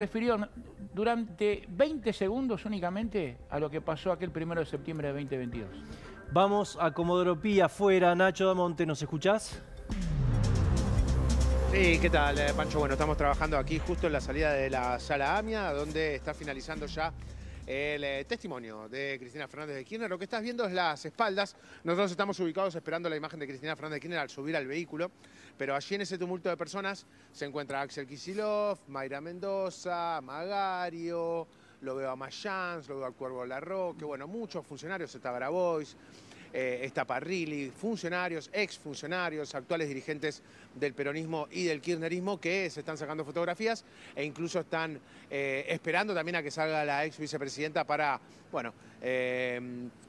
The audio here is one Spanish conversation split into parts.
refirió durante 20 segundos únicamente a lo que pasó aquel primero de septiembre de 2022. Vamos a Comodoro Pi afuera. Nacho Damonte, ¿nos escuchás? Sí, ¿qué tal, eh, Pancho? Bueno, estamos trabajando aquí justo en la salida de la sala AMIA, donde está finalizando ya el eh, testimonio de Cristina Fernández de Kirchner. Lo que estás viendo es las espaldas. Nosotros estamos ubicados esperando la imagen de Cristina Fernández de Kirchner al subir al vehículo, pero allí en ese tumulto de personas se encuentra Axel Kisilov, Mayra Mendoza, Magario, lo veo a Mayans, lo veo al Cuervo Larroque, bueno, muchos funcionarios, está Grabois, eh, está Parrilli, funcionarios, exfuncionarios, actuales dirigentes del peronismo y del kirchnerismo que se están sacando fotografías e incluso están eh, esperando también a que salga la ex vicepresidenta para, bueno, eh,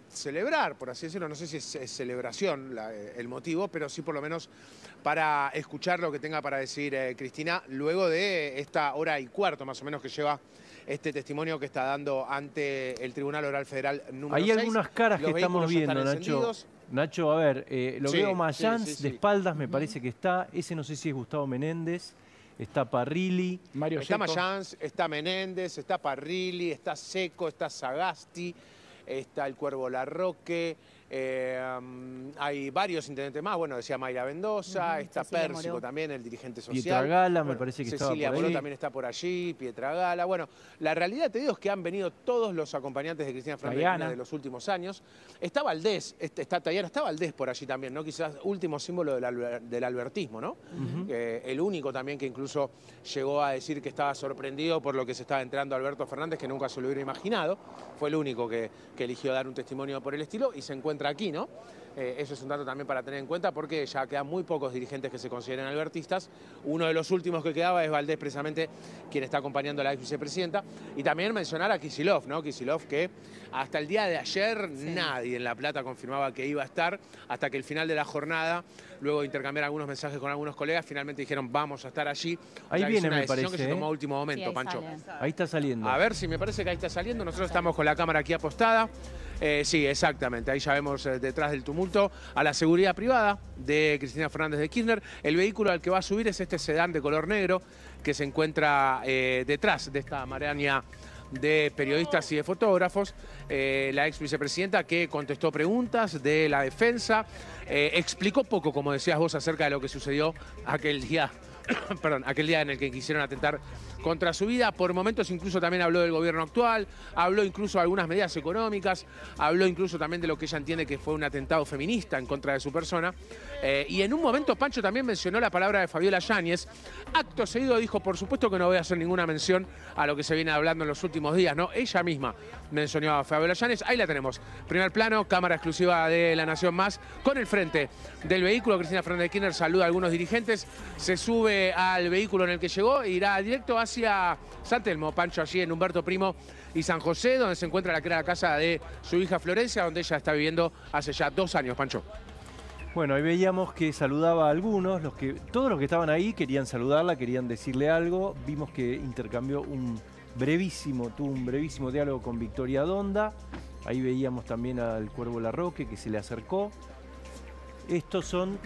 celebrar, por así decirlo, no sé si es, celebración el motivo, pero sí por lo menos para escuchar lo que tenga para decir Cristina luego de esta hora y cuarto más o menos que lleva este testimonio que está dando ante el Tribunal Oral Federal número Hay algunas caras que estamos viendo, Nacho. Nacho, a ver, eh, lo veo Mayans, de espaldas me parece que está. Ese no sé si es Gustavo Menéndez. Está Parrilli. Mario está Mayans, está Menéndez, está Parrilli, está Seco, está Sagasti, está el Cuervo Larroque. Eh, hay varios intendentes más, bueno, decía Mayra Mendoza, está Pérsico también, el dirigente social. Pietra Gala, me parece que Cecilia estaba también está por allí, Pietra Gala. Bueno, la realidad te digo es que han venido todos los acompañantes de Cristina Fernández de los últimos años. Está Valdés, este, está Tayana, está Valdés por allí también, ¿no? Quizás último símbolo del, albertismo, ¿no? el único también que incluso llegó a decir que estaba sorprendido por lo que se estaba entrando Alberto Fernández, que nunca se lo hubiera imaginado. Fue el único que, que eligió dar un testimonio por el estilo y se encuentra aquí, ¿no? Eh, eso es un dato también para tener en cuenta porque ya quedan muy pocos dirigentes que se consideren albertistas. Uno de los últimos que quedaba es Valdés, precisamente, quien está acompañando a la ex vicepresidenta. Y también mencionar a Kisilov, ¿no? Kisilov que hasta el día de ayer nadie en La Plata confirmaba que iba a estar, hasta que el final de la jornada, luego de intercambiar algunos mensajes con algunos colegas, finalmente dijeron vamos a estar allí. Ahí viene, una me decisión que se tomó a último momento, ahí Pancho. Ahí está saliendo. A ver si me parece que ahí está saliendo. Nosotros estamos con la cámara aquí apostada. Eh, sí, exactamente. Ahí ya vemos eh, detrás del tumulto a la seguridad privada de Cristina Fernández de Kirchner. El vehículo al que va a subir es este sedán de color negro que se encuentra eh, detrás de esta maraña de periodistas y de fotógrafos, la ex vicepresidenta que contestó preguntas de la defensa, explicó poco, como decías vos, acerca de lo que sucedió aquel día perdón, aquel día en el que quisieron atentar contra su vida. Por momentos incluso también habló del gobierno actual, habló incluso de algunas medidas económicas, habló incluso también de lo que ella entiende que fue un atentado feminista en contra de su persona. Eh, y en un momento Pancho también mencionó la palabra de Fabiola Yáñez. Acto seguido dijo, por supuesto que no voy a hacer ninguna mención a lo que se viene hablando en los últimos días, ¿no? Ella misma mencionó a Fabiola Yáñez. Ahí la tenemos. Primer plano, cámara exclusiva de La Nación Más, con el frente del vehículo. Cristina Fernández saluda a algunos dirigentes, se sube al vehículo en el que llegó e irá directo hacia San Telmo, Pancho, allí en Humberto Primo y San José, donde se encuentra la casa de su hija Florencia, donde ella está viviendo hace ya dos años, Pancho. Bueno, ahí veíamos que saludaba a algunos, los que, todos los que estaban ahí querían saludarla, querían decirle algo. Vimos que intercambió un brevísimo, tuvo un brevísimo diálogo con Victoria Donda. Ahí veíamos también al Cuervo Larroque que se le acercó. Estos son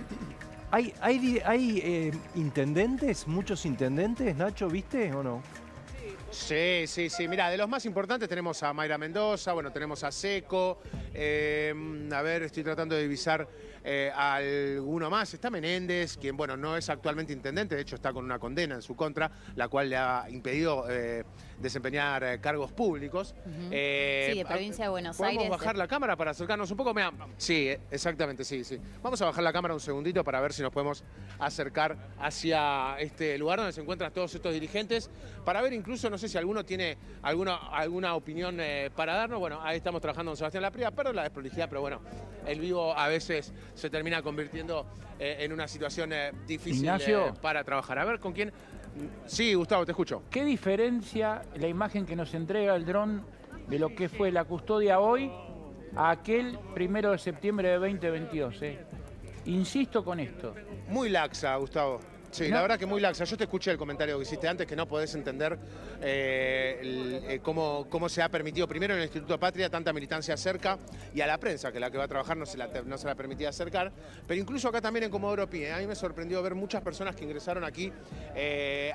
¿Hay, hay, eh, intendentes, muchos intendentes, Nacho, viste o no? Sí, sí, sí. Mira, de los más importantes tenemos a Mayra Mendoza, bueno, tenemos a Seco. Eh, a ver, estoy tratando de divisar eh, alguno más. Está Menéndez, quien, bueno, no es actualmente intendente, de hecho está con una condena en su contra, la cual le ha impedido desempeñar cargos públicos. sí, de provincia de Buenos Aires. ¿Podemos bajar la cámara para acercarnos un poco? sí, exactamente, sí, sí. Vamos a bajar la cámara un segundito para ver si nos podemos acercar hacia este lugar donde se encuentran todos estos dirigentes, para ver incluso, no sé si alguno tiene alguna, alguna opinión eh, para darnos. Bueno, ahí estamos trabajando con Sebastián Lapria, perdón la desprolijidad, pero bueno, el vivo a veces se termina convirtiendo eh, en una situación eh, difícil para trabajar. A ver, ¿con quién? Sí, Gustavo, te escucho. ¿Qué diferencia la imagen que nos entrega el dron de lo que fue la custodia hoy a aquel primero de septiembre de 2022? Insisto con esto. Muy laxa, Gustavo. Sí, la verdad que muy laxa. Yo te escuché el comentario que hiciste antes, que no podés entender eh, el- eh, cómo, cómo se ha permitido, primero en el Instituto Patria, tanta militancia cerca, y a la prensa, que la que va a trabajar no se la, no se la permitía acercar. Pero incluso acá también en Comodoro Pi, ¿eh? a mí me sorprendió ver muchas personas que ingresaron aquí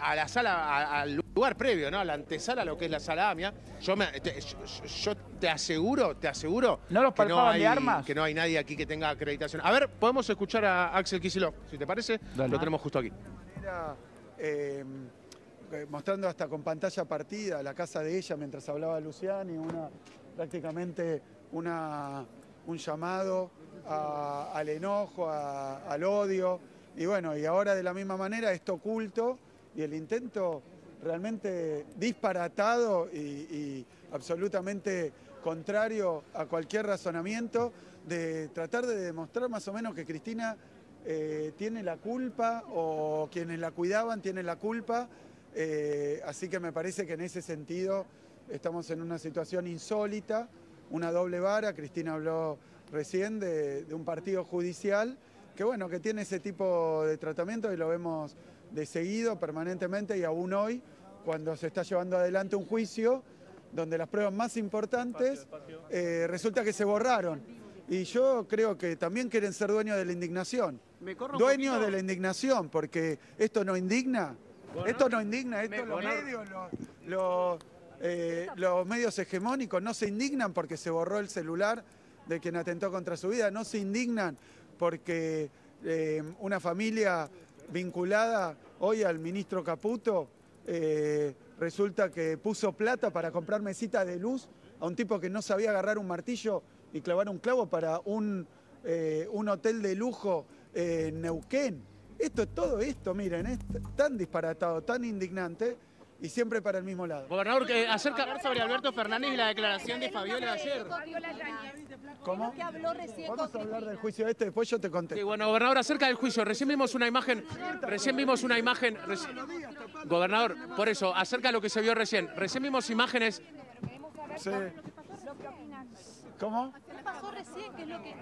a la sala, al lugar previo, ¿no? A la antesala, lo que es la sala AMIA. Yo, me- te, yo- yo te aseguro, te aseguro ¿No los que no, hay, de armas? que no hay nadie aquí que tenga acreditación. A ver, podemos escuchar a Axel Kicillof, si te parece. Dale. Lo tenemos justo aquí. Era, eh, mostrando hasta con pantalla partida la casa de ella mientras hablaba Luciani, prácticamente un llamado al enojo, al odio. Y bueno, y ahora de la misma manera esto oculto y el intento realmente disparatado y absolutamente contrario a cualquier razonamiento de tratar de demostrar más o menos que Cristina eh, tiene la culpa o quienes la cuidaban tienen la culpa. Eh, así que me parece que en ese sentido estamos en una situación insólita, una doble vara. Cristina habló recién de, de un partido judicial que bueno, que tiene ese tipo de tratamiento y lo vemos de seguido, permanentemente y aún hoy, cuando se está llevando adelante un juicio donde las pruebas más importantes eh, resulta que se borraron. Y yo creo que también quieren ser dueños de la indignación. Dueños de la indignación, porque esto no indigna. Esto no indigna, esto los medios, los, los, eh, los medios hegemónicos no se indignan porque se borró el celular de quien atentó contra su vida, no se indignan porque eh, una familia vinculada hoy al ministro Caputo eh, resulta que puso plata para comprar mesita de luz a un tipo que no sabía agarrar un martillo y clavar un clavo para un, eh, un hotel de lujo en Neuquén. Esto es todo esto, miren, es tan disparatado, tan indignante y siempre para el mismo lado. Gobernador, que acerca... hablar sobre Alberto Fernández y la declaración de Fabiola ayer. ¿Cómo? Vamos a hablar del juicio este, después yo te Sí, conté. bueno, gobernador, acerca del juicio, recién vimos una imagen, recién vimos una imagen, reci- gobernador, por eso, acerca de lo que se vio recién, recién vimos imágenes, Sí. ¿Cómo? ¿Qué pasó recién? ¿Qué es lo que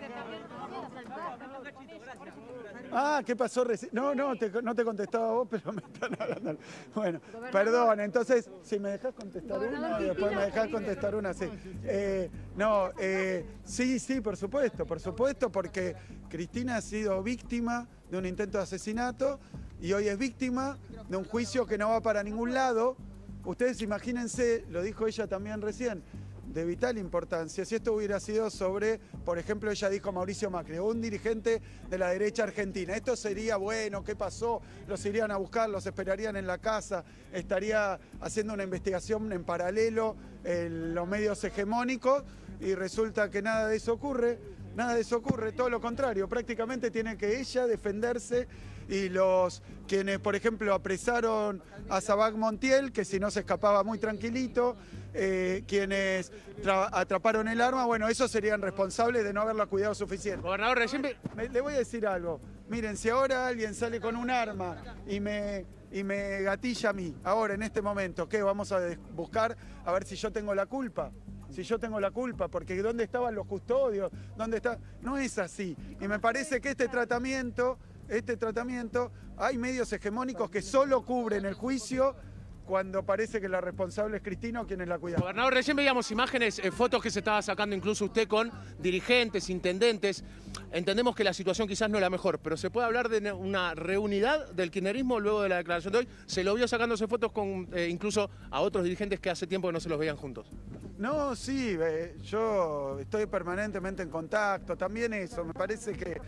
Ah, ¿qué pasó recién? No, no, te, no te contestaba vos, pero me están hablando. Bueno, perdón, entonces, si me dejas contestar una después me dejas contestar una, sí. Eh, no, eh, sí, sí, por supuesto, por supuesto, porque Cristina ha sido víctima de un intento de asesinato y hoy es víctima de un juicio que no va para ningún lado. Ustedes imagínense, lo dijo ella también recién, de vital importancia. Si esto hubiera sido sobre, por ejemplo, ella dijo Mauricio Macri, un dirigente de la derecha argentina, esto sería bueno, ¿qué pasó? Los irían a buscar, los esperarían en la casa, estaría haciendo una investigación en paralelo en los medios hegemónicos y resulta que nada de eso ocurre. Nada de eso ocurre, todo lo contrario, prácticamente tiene que ella defenderse y los quienes, por ejemplo, apresaron a Sabac Montiel, que si no se escapaba muy tranquilito, eh, quienes tra- atraparon el arma, bueno, esos serían responsables de no haberla cuidado suficiente. gobernador, recién Me- le voy a decir algo. Miren, si ahora alguien sale con un arma y me, y me gatilla a mí, ahora en este momento, ¿qué? Vamos a buscar a ver si yo tengo la culpa. Si yo tengo la culpa, porque ¿dónde estaban los custodios? ¿Dónde está? No es así. Y me parece que este tratamiento, este tratamiento, hay medios hegemónicos que solo cubren el juicio cuando parece que la responsable es Cristina o quienes la cuidan. Gobernador, recién veíamos imágenes, eh, fotos que se estaba sacando incluso usted con dirigentes, intendentes. Entendemos que la situación quizás no es la mejor, pero se puede hablar de una reunidad del kirchnerismo luego de la declaración de hoy. Se lo vio sacándose fotos con eh, incluso a otros dirigentes que hace tiempo que no se los veían juntos. No, sí, eh, yo estoy permanentemente en contacto. También eso, me parece que,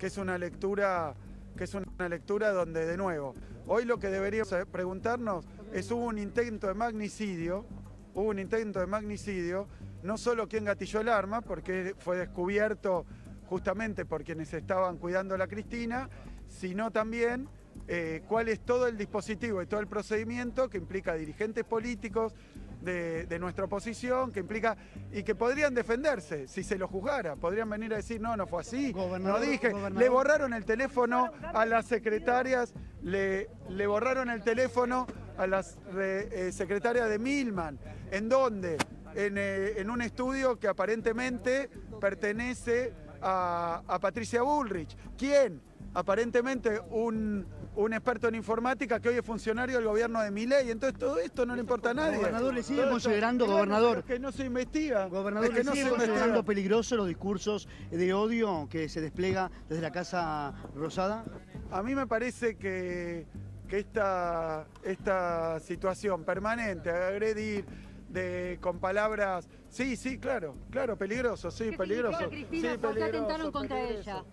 que es una lectura que es una lectura donde, de nuevo, hoy lo que deberíamos eh, preguntarnos es hubo un intento de magnicidio, hubo un intento de magnicidio, no solo quién gatilló el arma, porque fue descubierto justamente por quienes estaban cuidando a la Cristina, sino también eh, cuál es todo el dispositivo y todo el procedimiento que implica dirigentes políticos de, de nuestra oposición, que implica y que podrían defenderse si se lo juzgara, podrían venir a decir no, no fue así, Gobernador, no dije, gobernador. le borraron el teléfono a las secretarias, le, le borraron el teléfono a las eh, secretarias de Milman, ¿en dónde? En, eh, en un estudio que aparentemente pertenece a, a Patricia Bullrich. ¿Quién? Aparentemente un, un experto en informática que hoy es funcionario del gobierno de Milei. Entonces todo esto no le importa a nadie. Gobernador, ¿le sigue Todo considerando, gobernador? es que no se investiga. Gobernador, es que ¿le no sigue se considerando investiga. peligrosos los discursos de odio que se despliega desde la Casa Rosada? A mí me parece que, que esta, esta situación permanente, agredir de, con palabras, sí, sí, claro, claro, peligroso, sí, ¿Qué peligroso. sí, ¿Por qué peligroso, atentaron contra peligroso. ella?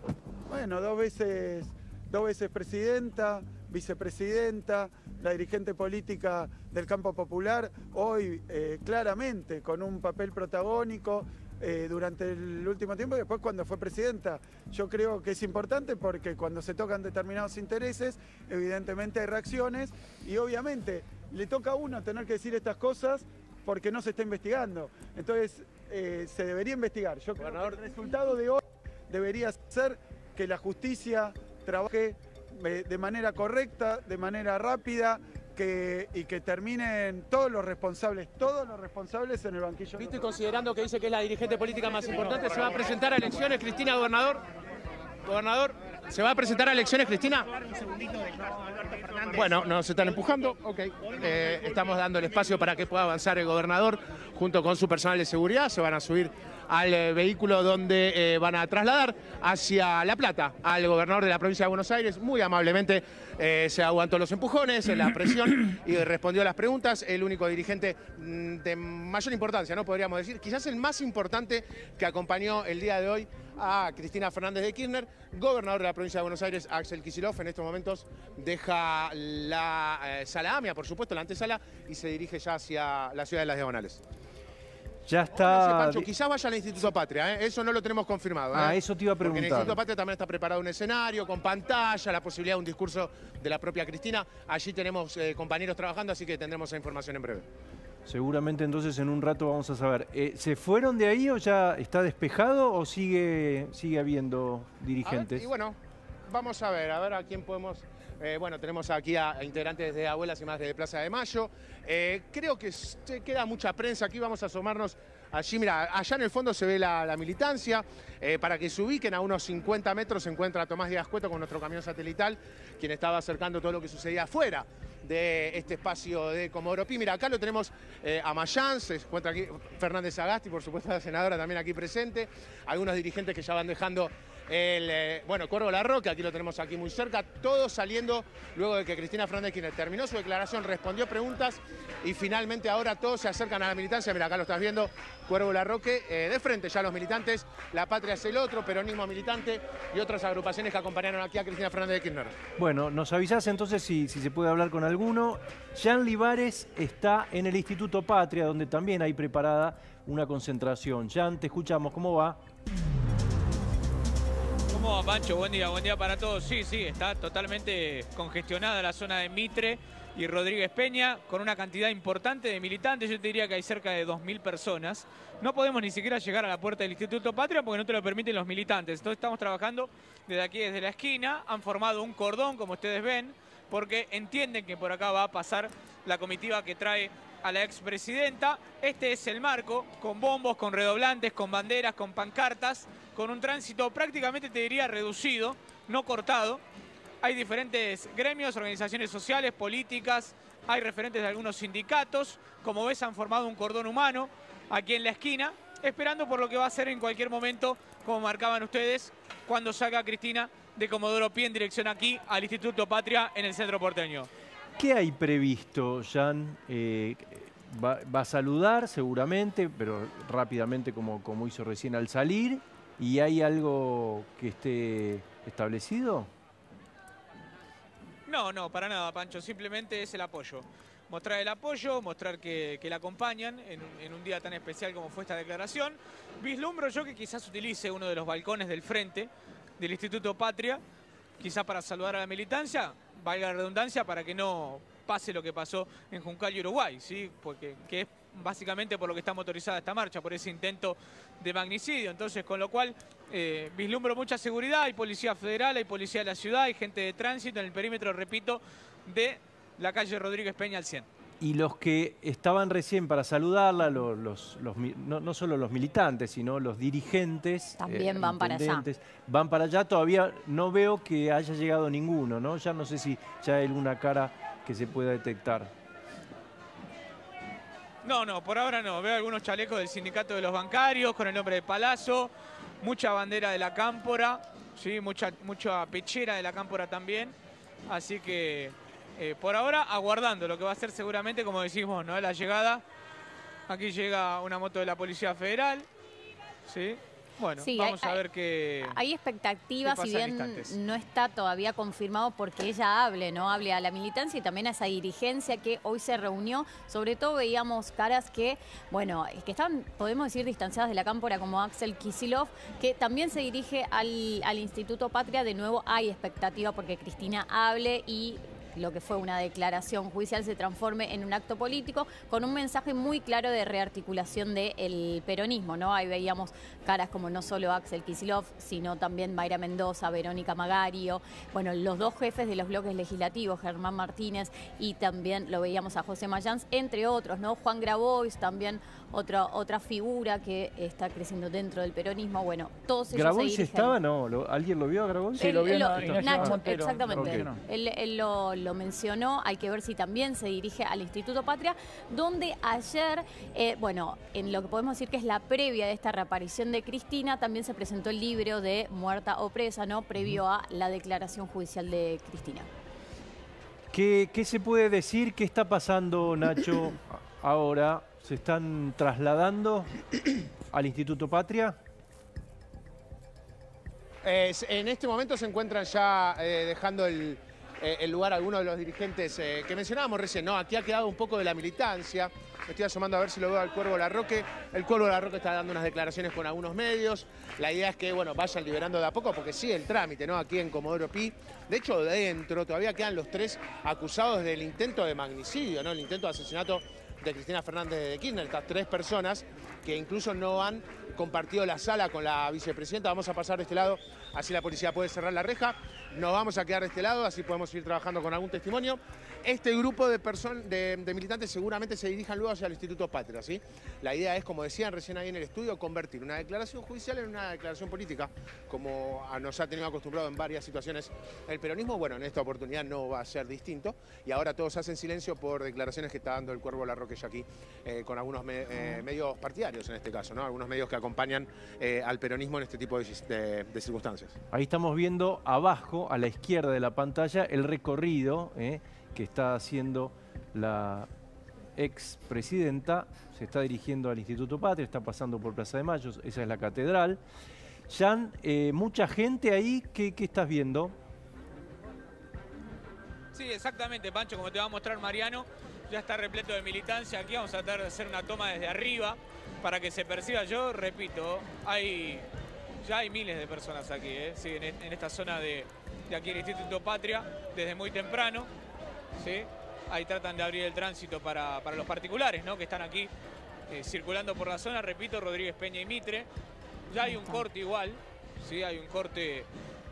Bueno, dos veces, dos veces presidenta, vicepresidenta, la dirigente política del campo popular, hoy eh, claramente con un papel protagónico eh, durante el último tiempo y después cuando fue presidenta. Yo creo que es importante porque cuando se tocan determinados intereses, evidentemente hay reacciones y obviamente le toca a uno tener que decir estas cosas porque no se está investigando. Entonces, eh, se debería investigar. Yo creo que el resultado de hoy debería ser que la justicia trabaje eh, de manera correcta, de manera rápida, que, y que terminen todos los responsables, todos los responsables en el banquillo. ¿Viste considerando que dice que es la dirigente política más importante? ¿Se va a presentar a elecciones, Cristina, gobernador? Gobernador, ¿se va a presentar a elecciones, Cristina? Bueno, nos están empujando, ok. Eh, estamos dando el espacio para que pueda avanzar el gobernador junto con su personal de seguridad. Se van a subir al eh, vehículo donde eh, van a trasladar hacia La Plata al gobernador de la provincia de Buenos Aires. Muy amablemente eh, se aguantó los empujones, la presión y respondió a las preguntas. El único dirigente mm, de mayor importancia, ¿no? Podríamos decir, quizás el más importante que acompañó el día de hoy a Cristina Fernández de Kirchner, gobernador de la provincia de Buenos Aires, Axel Kicillof, en estos momentos deja la sala AMIA, por supuesto, la antesala, y se dirige ya hacia la ciudad de las Diagonales. Ya está. Pancho, quizás vaya al Instituto Patria, ¿eh? eso no lo tenemos confirmado. ¿eh? Ah, eso te iba a Porque en el preguntar. Instituto Patria también está preparado un escenario con pantalla, la posibilidad de un discurso de la propia Cristina. Allí tenemos eh, compañeros trabajando, así que tendremos esa información en breve. Seguramente entonces en un rato vamos a saber. Eh, ¿Se fueron de ahí o ya está despejado o sigue, sigue habiendo ver, dirigentes? y bueno, vamos a ver, a ver a quién podemos. Eh, bueno, tenemos aquí a, integrantes de Abuelas y Madres de Plaza de Mayo. Eh, creo que queda mucha prensa aquí. Vamos a asomarnos allí. Mira, allá en el fondo se ve la, militancia. Eh, para que se ubiquen a unos 50 metros se encuentra Tomás Díaz Cueto con nuestro camión satelital, quien estaba acercando todo lo que sucedía afuera de este espacio de Comodoro Pi. Mira, acá lo tenemos a Mayán, se encuentra aquí Fernández Agasti, por supuesto la senadora también aquí presente, algunos dirigentes que ya van dejando el, eh, bueno, Cuervo La Roca, aquí lo tenemos aquí muy cerca, todos saliendo luego de que Cristina Fernández Kirchner terminó su declaración, respondió preguntas y finalmente ahora todos se acercan a la militancia. Mira, acá lo estás viendo, Cuervo Larroque, eh, de frente ya los militantes, La Patria es el otro, Peronismo Militante y otras agrupaciones que acompañaron aquí a Cristina Fernández de Kirchner. Bueno, nos avisás entonces si, si se puede hablar con alguno. Jean Libares está en el Instituto Patria, donde también hay preparada una concentración. Jean, te escuchamos, ¿cómo va? ¿Cómo Pancho? Buen día, buen día para todos. Sí, sí, está totalmente congestionada la zona de Mitre y Rodríguez Peña, con una cantidad importante de militantes. Yo te diría que hay cerca de 2.000 personas. No podemos ni siquiera llegar a la puerta del Instituto Patria porque no te lo permiten los militantes. Entonces estamos trabajando desde aquí, desde la esquina. Han formado un cordón, como ustedes ven, porque entienden que por acá va a pasar la comitiva que trae a la expresidenta. Este es el marco, con bombos, con redoblantes, con banderas, con pancartas, con un tránsito prácticamente, te diría, reducido, no cortado. Hay diferentes gremios, organizaciones sociales, políticas, hay referentes de algunos sindicatos. Como ves, han formado un cordón humano aquí en la esquina, esperando por lo que va a ser en cualquier momento, como marcaban ustedes, cuando salga Cristina de Comodoro Pi en dirección aquí al Instituto Patria en el centro porteño. ¿Qué hay previsto, Jean? Eh, va, va a saludar seguramente, pero rápidamente como, como hizo recién al salir. ¿Y hay algo que esté establecido? No, no, para nada, Pancho. Simplemente es el apoyo. Mostrar el apoyo, mostrar que, que la acompañan en, un- día tan especial como fue esta declaración. Vislumbro yo que quizás utilice uno de los balcones del frente del Instituto Patria, quizás para saludar a la militancia, valga la redundancia, para que no pase lo que pasó en Juncal Uruguay, ¿sí? Porque, que es básicamente por lo que está motorizada esta marcha, por ese intento de magnicidio. Entonces, con lo cual, eh, vislumbro mucha seguridad, hay policía federal, hay policía de la ciudad, hay gente de tránsito en el perímetro, repito, de la calle Rodríguez Peña al 100. y los que estaban recién para saludarla, los, los- los mi- no, no solo los militantes, sino los dirigentes. eh, También van para allá. Van para allá, todavía no veo que haya llegado ninguno, ¿no? Ya no sé si ya hay alguna cara que se pueda detectar. No, no, por ahora no. Veo algunos chalecos del sindicato de los bancarios con el nombre de Palazzo, mucha bandera de la cámpora, ¿sí? mucha, mucha pechera de la cámpora también. Así que eh, por ahora aguardando lo que va a ser seguramente, como decimos, ¿no? la llegada. Aquí llega una moto de la Policía Federal. ¿sí? Bueno, Sí, vamos hay- a ver qué... Hay expectativas, ¿Qué si bien instantes? no está todavía confirmado porque ella hable, ¿no? Hable a la militancia y también a esa dirigencia que hoy se reunió. Sobre todo veíamos caras que, bueno, que están, podemos decir, distanciadas de la cámpora, como Axel Kisilov, que también se dirige al, al Instituto Patria. De nuevo, hay expectativa porque Cristina hable y lo que fue una declaración judicial se transforme en un acto político con un mensaje muy claro de rearticulación del peronismo, ¿no? Ahí veíamos caras como no solo Axel Kisilov, sino también Mayra Mendoza, Verónica Magario, bueno, los dos jefes de los bloques legislativos, Germán Martínez y también lo veíamos a José Mayans, entre otros, ¿no? Juan Grabois, también otra, otra figura que está creciendo dentro del peronismo. Bueno, todos ellos se ¿Grabois dirigen- estaba? No, ¿Lo- ¿alguien lo vio a Grabois? Sí, lo vio lo- Nacho, Montero. exactamente. Él lo, lo mencionó, hay que ver si también se dirige al Instituto Patria, donde ayer, eh, bueno, en lo que podemos decir que es la previa de esta reaparición de Cristina, también se presentó el libro de Muerta o Presa, ¿no? Previo a la declaración judicial de Cristina. ¿Qué, qué se puede decir? ¿Qué está pasando, Nacho, ahora? ¿Se están trasladando al Instituto Patria? Eh, en este momento se encuentran ya eh, dejando el, eh, lugar algunos de los dirigentes que mencionábamos recién, ¿no? Aquí ha quedado un poco de la militancia. Me estoy asomando a ver si lo veo al Cuervo Larroque. El Cuervo Larroque está dando unas declaraciones con algunos medios. La idea es que, bueno, vayan liberando de a poco porque sigue el trámite, ¿no? Aquí en Comodoro Pi. De hecho, dentro todavía quedan los tres acusados del intento de magnicidio, ¿no? El intento de asesinato de Cristina Fernández de Kirchner, estas tres personas que incluso no han compartido la sala con la vicepresidenta. Vamos a pasar de este lado, así la policía puede cerrar la reja. Nos vamos a quedar de este lado, así podemos ir trabajando con algún testimonio. Este grupo de, de, de militantes seguramente se dirijan luego hacia el Instituto Patria, ¿sí? La idea es, como decían recién ahí en el estudio, convertir una declaración judicial en una declaración política, como nos ha tenido acostumbrado en varias situaciones el peronismo. Bueno, en esta oportunidad no va a ser distinto y ahora todos hacen silencio por declaraciones que está dando el Cuervo Larroque ya aquí, eh, con algunos me- eh, medios partidarios en este caso, ¿no? Algunos medios que acompañan eh, al peronismo en este tipo de circunstancias. Ahí estamos viendo abajo, a la izquierda de la pantalla, el recorrido eh, que está haciendo la expresidenta. Se está dirigiendo al Instituto Patria, está pasando por Plaza de Mayo, esa es la catedral. Jan, eh, mucha gente ahí, ¿qué, qué estás viendo? Sí, exactamente, Pancho, como te va a mostrar Mariano, ya está repleto de militancia. Aquí vamos a tratar de hacer una toma desde arriba para que se perciba. Yo repito, hay ya hay miles de personas aquí, ¿eh? En, en esta zona de, de aquí el Instituto Patria, desde muy temprano. ¿sí? Ahí tratan de abrir el tránsito para, para los particulares, ¿no? Que están aquí eh, circulando por la zona. Repito, Rodríguez Peña y Mitre. Ya hay un corte igual, ¿sí? Hay un corte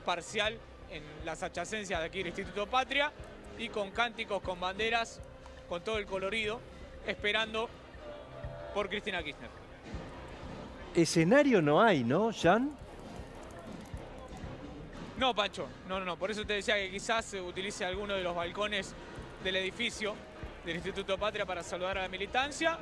parcial en las adyacencias de aquí del Instituto Patria y con cánticos, con banderas, con todo el colorido, esperando por Cristina Kirchner. Escenario no hay, ¿no, Jan? No, Pancho, no, no, no. Por eso te decía que quizás se utilice alguno de los balcones del edificio del Instituto Patria para saludar a la militancia,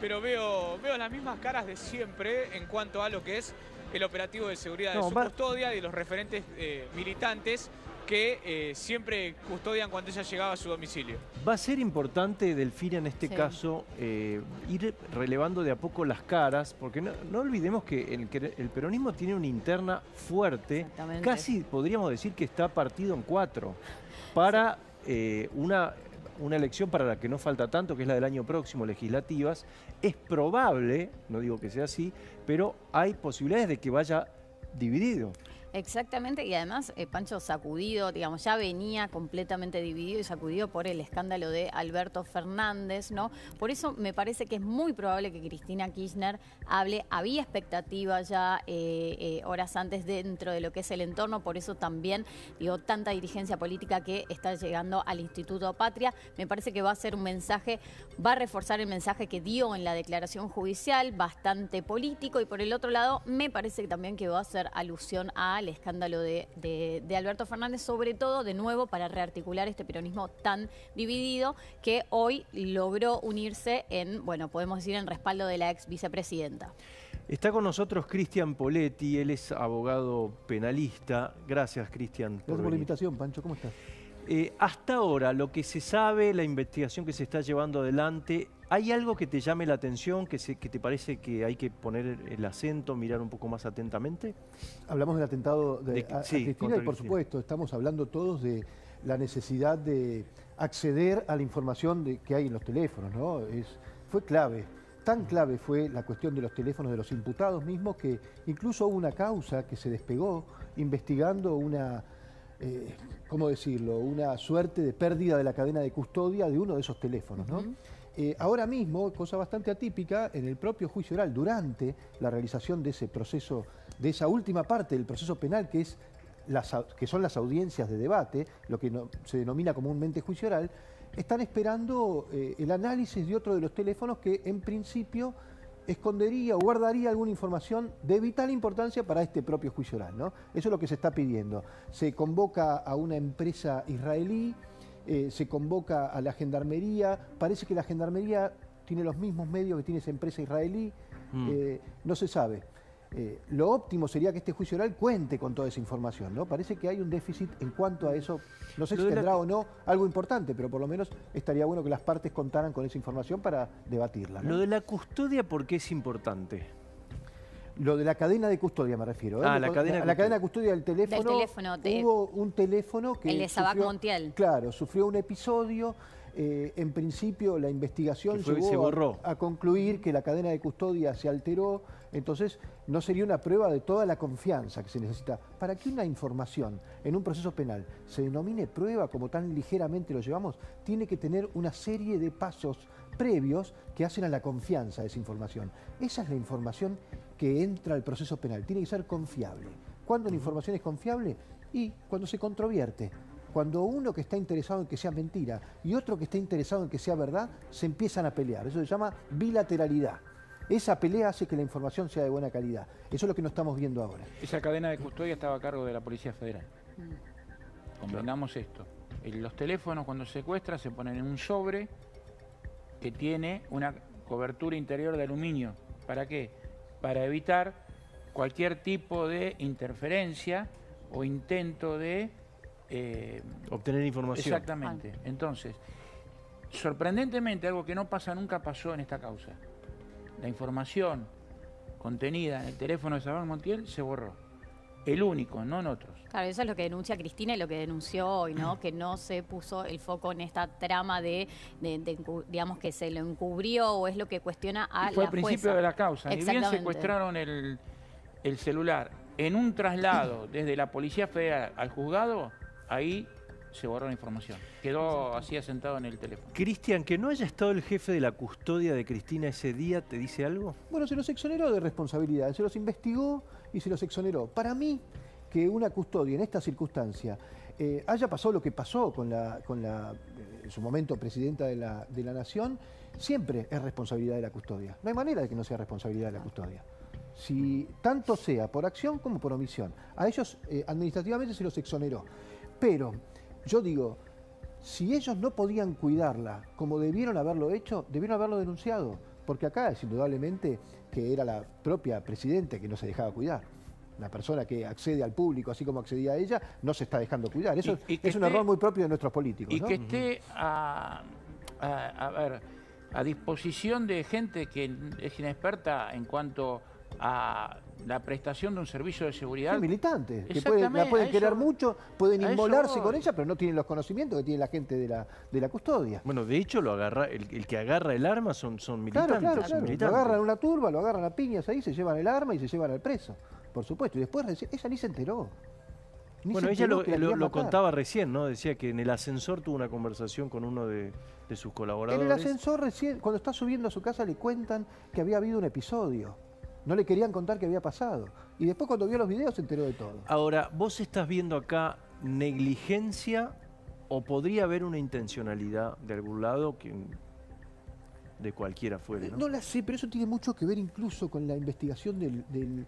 pero veo, veo las mismas caras de siempre en cuanto a lo que es el operativo de seguridad No, de su custodia y los referentes eh, militantes que eh, siempre custodian cuando ella llegaba a su domicilio. Va a ser importante, Delfina, en este Sí. caso, eh, ir relevando de a poco las caras, porque no, no olvidemos que el, que el peronismo tiene una interna fuerte, casi podríamos decir que está partido en cuatro, para eh, una, una elección para la que no falta tanto, que es la del año próximo, legislativas. Es probable, no digo que sea así, pero hay posibilidades de que vaya dividido. Exactamente, y además eh, Pancho sacudido, digamos, ya venía completamente dividido y sacudido por el escándalo de Alberto Fernández, ¿no? Por eso me parece que es muy probable que Cristina Kirchner hable, había expectativa ya eh, eh, horas antes dentro de lo que es el entorno, por eso también, digo, tanta dirigencia política que está llegando al Instituto Patria, me parece que va a ser un mensaje, va a reforzar el mensaje que dio en la declaración judicial, bastante político, y por el otro lado, me parece también que va a hacer alusión a el escándalo de, de, Alberto Fernández, sobre todo de nuevo para rearticular este peronismo tan dividido que hoy logró unirse en, bueno, podemos decir, en respaldo de la ex vicepresidenta. Está con nosotros Cristian Poletti, él es abogado penalista. Gracias, Cristian. Gracias por, la invitación, Pancho. ¿Cómo estás? Eh, hasta ahora, lo que se sabe, la investigación que se está llevando adelante, ¿Hay algo que te llame la atención, que, que te parece que hay que poner el acento, mirar un poco más atentamente? Hablamos del atentado de, Cristina y por supuesto estamos hablando todos de la necesidad de acceder a la información que hay en los teléfonos, ¿no? Es, fue clave, tan clave fue la cuestión de los teléfonos de los imputados mismos que incluso hubo una causa que se despegó investigando una, eh, ¿cómo decirlo?, una suerte de pérdida de la cadena de custodia de uno de esos teléfonos, ¿no? Eh, ahora mismo, cosa bastante atípica, en el propio juicio oral, durante la realización de ese proceso, de esa última parte del proceso penal, que, es que son las audiencias de debate, lo que se denomina comúnmente juicio oral, están esperando eh, el análisis de otro de los teléfonos que en principio escondería o guardaría alguna información de vital importancia para este propio juicio oral. ¿no? Eso es lo que se está pidiendo. Se convoca a una empresa israelí, eh, se convoca a la gendarmería, parece que la gendarmería tiene los mismos medios que tiene esa empresa israelí, mm. eh, no se sabe. Eh, lo óptimo sería que este juicio oral cuente con toda esa información, ¿no? Parece que hay un déficit en cuanto a eso. No sé si tendrá o no algo importante, pero por lo menos estaría bueno que las partes contaran con esa información para debatirla. Lo de la custodia, ¿por qué es importante? Lo de la cadena de custodia me refiero. ¿eh? Ah, la, cadena, la, cadena de custodia del teléfono. hubo un teléfono que. El de Sabac Montiel. Claro, sufrió un episodio. Eh, en principio la investigación llegó A, concluir que la cadena de custodia se alteró, entonces no sería una prueba de toda la confianza que se necesita. Para que una información en un proceso penal se denomine prueba como tan ligeramente lo llevamos, tiene que tener una serie de pasos previos que hacen a la confianza de esa información. Esa es la información que entra al proceso penal. Tiene que ser confiable. ¿Cuándo la información es confiable? Y cuando se controvierte. Cuando uno que está interesado en que sea mentira y otro que está interesado en que sea verdad, se empiezan a pelear. Eso se llama bilateralidad. Esa pelea hace que la información sea de buena calidad. Eso es lo que no estamos viendo ahora. Esa cadena de custodia estaba a cargo de la Policía Federal. Convengamos esto. Los teléfonos cuando se secuestran se ponen en un sobre que tiene una cobertura interior de aluminio. ¿Para qué? Para evitar cualquier tipo de interferencia o intento de... Eh, Obtener información. Exactamente. Entonces, sorprendentemente, algo que no pasa nunca pasó en esta causa. La información contenida en el teléfono de Samuel Montiel se borró el único, no en otros. Claro, eso es lo que denuncia Cristina y lo que denunció hoy, ¿no? que no se puso el foco en esta trama de, digamos, que se lo encubrió o es lo que cuestiona a Fue el principio de la causa. Ni bien secuestraron el, el celular en un traslado desde la Policía Federal al juzgado, ahí se borró la información. Quedó así asentado en el teléfono. Cristian, que no haya estado el jefe de la custodia de Cristina ese día, ¿te dice algo? Bueno, se los exoneró de responsabilidad, se los investigó y se los exoneró. Para mí, que una custodia en esta circunstancia eh, haya pasado lo que pasó con la, con la eh, en su momento presidenta de la, de la Nación, siempre es responsabilidad de la custodia. No hay manera de que no sea responsabilidad de la custodia si tanto sea por acción como por omisión. A ellos eh, administrativamente se los exoneró. Pero yo digo, si ellos no podían cuidarla como debieron haberlo hecho, debieron haberlo denunciado, porque acá es indudablemente que era la propia presidenta que no se dejaba cuidar. La persona que accede al público, así como accedía a ella, no se está dejando cuidar. Eso es un error muy propio de nuestros políticos. Y que esté a, ver, a disposición de gente que es inexperta en cuanto a la prestación de un servicio de seguridad. militantes, que la pueden querer mucho, pueden inmolarse con ella, pero no tienen los conocimientos que tiene la gente de la, de la custodia. Bueno, de hecho, lo agarra, el, que agarra el arma son, son militantes. Claro, claro, Lo agarran una turba, lo agarran a piñas ahí, se llevan el arma y se llevan al preso. por supuesto. Y después ella ni se enteró. bueno, ella lo, contaba recién, ¿no? Decía que en el ascensor tuvo una conversación con uno de, sus colaboradores. En el ascensor recién, cuando está subiendo a su casa, le cuentan que había habido un episodio. No le querían contar qué había pasado. Y después cuando vio los videos se enteró de todo. Ahora, vos estás viendo acá negligencia o podría haber una intencionalidad de algún lado que de cualquiera fuera. ¿no? la sé, pero eso tiene mucho que ver incluso con la investigación de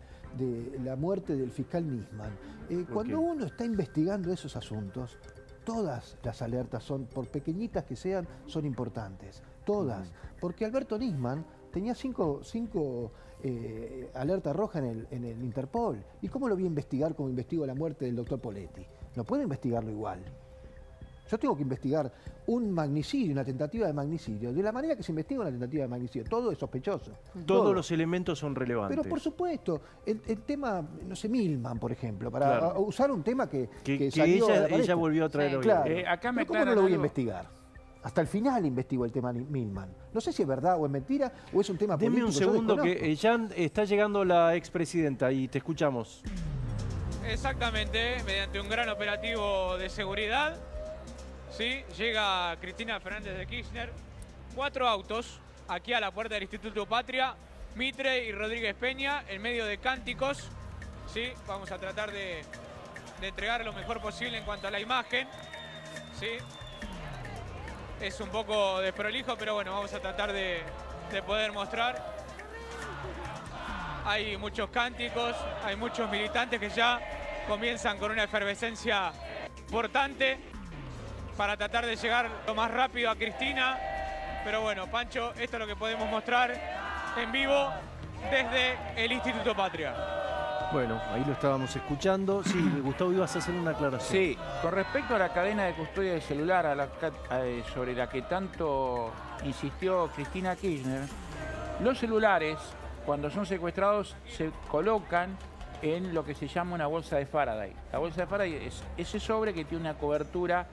la muerte del fiscal Nisman. Eh, cuando uno está investigando esos asuntos, todas las alertas son, por pequeñitas que sean, son importantes. Todas. Porque Alberto Nisman tenía cinco, cinco eh, alertas rojas en el, en el Interpol. ¿Y cómo lo voy a investigar como investigo la muerte del doctor Poletti? No puedo investigarlo igual. Yo tengo que investigar un magnicidio, una tentativa de magnicidio, de la manera que se investiga una tentativa de magnicidio. Todo es sospechoso. Todos los elementos son relevantes. Pero por supuesto, el, tema, no sé, Milman, por ejemplo, para usar un tema que, que, ella, volvió a traer hoy. Eh, acá me ¿Cómo no lo voy a investigar? Hasta el final investigo el tema Milman. No sé si es verdad o es mentira o es un tema político. Deme un segundo que eh, ya está llegando la expresidenta y te escuchamos. Exactamente, mediante un gran operativo de seguridad ¿sí? Llega Cristina Fernández de Kirchner, cuatro autos aquí a la puerta del Instituto Patria, Mitre y Rodríguez Peña, en medio de cánticos. ¿sí? Vamos a tratar de, entregar lo mejor posible en cuanto a la imagen. ¿sí? Es un poco desprolijo, pero bueno, vamos a tratar de, de poder mostrar. Hay muchos cánticos, hay muchos militantes que ya comienzan con una efervescencia importante para tratar de llegar lo más rápido a Cristina. Pero bueno, Pancho, esto es lo que podemos mostrar en vivo desde el Instituto Patria. Bueno, ahí lo estábamos escuchando. Sí, Gustavo, ibas a hacer una aclaración. Sí, con respecto a la cadena de custodia de celular sobre la que tanto insistió Cristina Kirchner, los celulares, cuando son secuestrados, se colocan en lo que se llama una bolsa de Faraday. La bolsa de Faraday es ese sobre que tiene una cobertura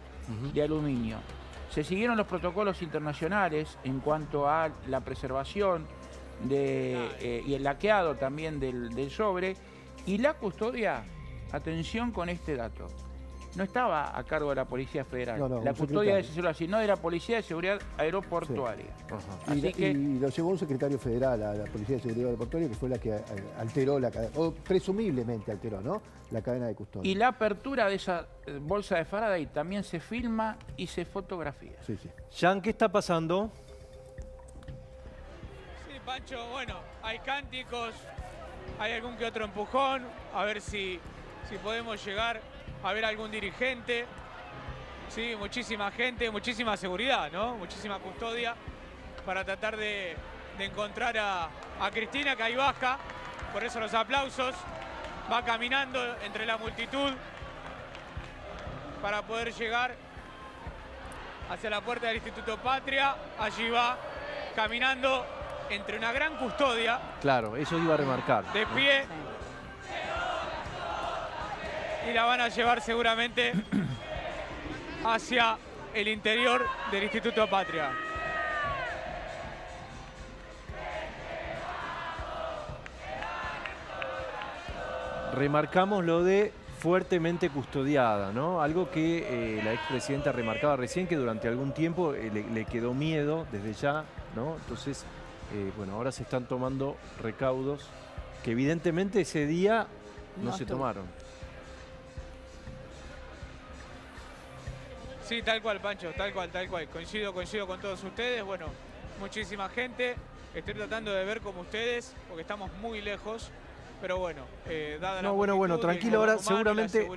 de aluminio. Se siguieron los protocolos internacionales en cuanto a la preservación de, eh, y el laqueado también del sobre y la custodia, atención con este dato, no estaba a cargo de la Policía Federal. la custodia de ese celular, sino de la Policía de Seguridad Aeroportuaria. y, lo llevó un secretario federal a la Policía de Seguridad Aeroportuaria, que fue la que eh, alteró la cadena, o presumiblemente alteró, ¿no? La cadena de custodia. Y la apertura de esa eh, bolsa de Faraday también se filma y se fotografía. Sí, sí. Jean, ¿qué está pasando? Sí, Pancho, bueno, hay cánticos, hay algún que otro empujón, a ver si, si podemos llegar a ver algún dirigente. Sí, muchísima gente, muchísima seguridad, ¿no? Muchísima custodia para tratar de, encontrar a, Cristina, que ahí baja. Por eso los aplausos. Va caminando entre la multitud para poder llegar hacia la puerta del Instituto Patria. Allí va caminando entre una gran custodia. Claro, eso iba a remarcar. De pie y la van a llevar seguramente hacia el interior del Instituto Patria. Remarcamos lo de fuertemente custodiada, ¿no? Algo que eh, la expresidenta remarcaba recién, que durante algún tiempo eh, le, quedó miedo desde ya, ¿no? Entonces, eh, bueno, ahora se están tomando recaudos que evidentemente ese día no se tomaron. Sí, tal cual, Pancho, tal cual, tal cual. Coincido, coincido con todos ustedes. Bueno, muchísima gente. Estoy tratando de ver como ustedes, porque estamos muy lejos. Pero bueno, eh, dada no, bueno, bueno, tranquilo ahora, seguramente,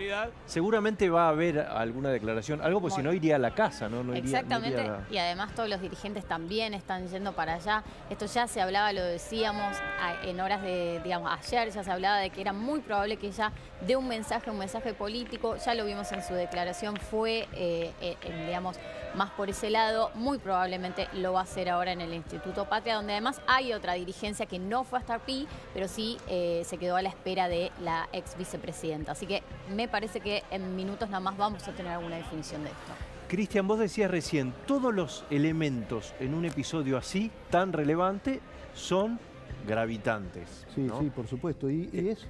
seguramente va a haber alguna declaración, algo pues si no iría a la casa, ¿no? Exactamente, y además todos los dirigentes también están yendo para allá. Esto ya se hablaba, lo decíamos en horas de, digamos, ayer ya se hablaba de que era muy probable que ella dé un mensaje, un mensaje político, ya lo vimos en su declaración, fue, eh, eh, digamos, más por ese lado, muy probablemente lo va a hacer ahora en el Instituto Patria, donde además hay otra dirigencia que no fue hasta PI, pero sí eh, se quedó a la espera de la ex vicepresidenta. Así que me parece que en minutos nada más vamos a tener alguna definición de esto. Cristian, vos decías recién, todos los elementos en un episodio así, tan relevante, son gravitantes. Sí, sí, por supuesto. Y, es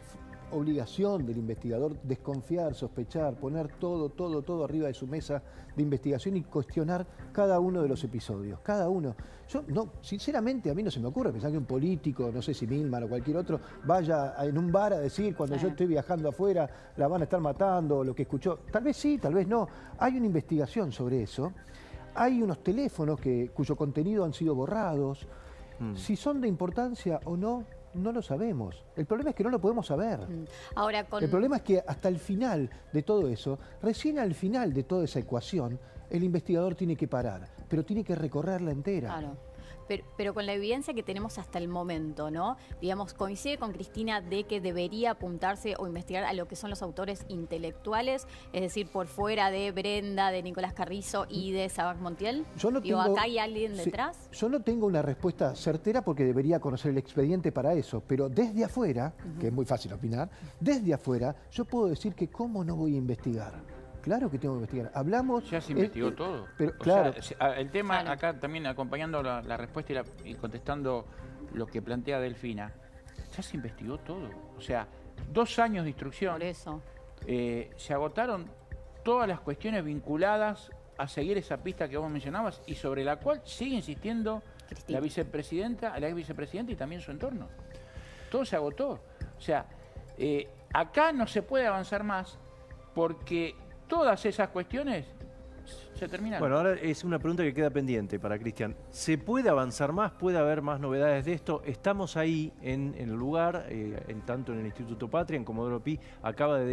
obligación del investigador desconfiar, sospechar, poner todo, todo, todo arriba de su mesa de investigación y cuestionar cada uno de los episodios, cada uno. Yo, no, sinceramente, a mí no se me ocurre pensar que un político, no sé si Milman o cualquier otro, vaya en un bar a decir cuando yo estoy viajando afuera la van a estar matando, lo que escuchó. Tal vez sí, tal vez no. Hay una investigación sobre eso. Hay unos teléfonos que, cuyo contenido han sido borrados. Mm. Si son de importancia o no, no lo sabemos. El problema es que no lo podemos saber. Mm. Ahora El problema es que hasta el final de todo eso, recién al final de toda esa ecuación, el investigador tiene que parar, pero tiene que recorrerla entera. Claro pero, con la evidencia que tenemos hasta el momento, ¿no? Digamos, coincide con Cristina de que debería apuntarse o investigar a lo que son los autores intelectuales, es decir, por fuera de Brenda, de Nicolás Carrizo y de Sabac Montiel. Yo no tengo, acá hay alguien detrás. yo no tengo una respuesta certera porque debería conocer el expediente para eso, pero desde afuera, que es muy fácil opinar, desde afuera yo puedo decir que cómo no voy a investigar. Claro que tengo que investigar. Hablamos... Ya se investigó todo. Pero, claro. el tema acá también acompañando la, respuesta y, contestando lo que plantea Delfina, ya se investigó todo. O sea, dos años de instrucción. Por eso. Eh, se agotaron todas las cuestiones vinculadas a seguir esa pista que vos mencionabas y sobre la cual sigue insistiendo la vicepresidenta, la ex vicepresidenta y también su entorno. Todo se agotó. O sea, eh, acá no se puede avanzar más porque todas esas cuestiones se terminaron. Bueno, ahora es una pregunta que queda pendiente para Cristian. ¿Se puede avanzar más? ¿Puede haber más novedades de esto? Estamos ahí en, el lugar, eh, en tanto en el Instituto Patria, en Comodoro Pi, acaba de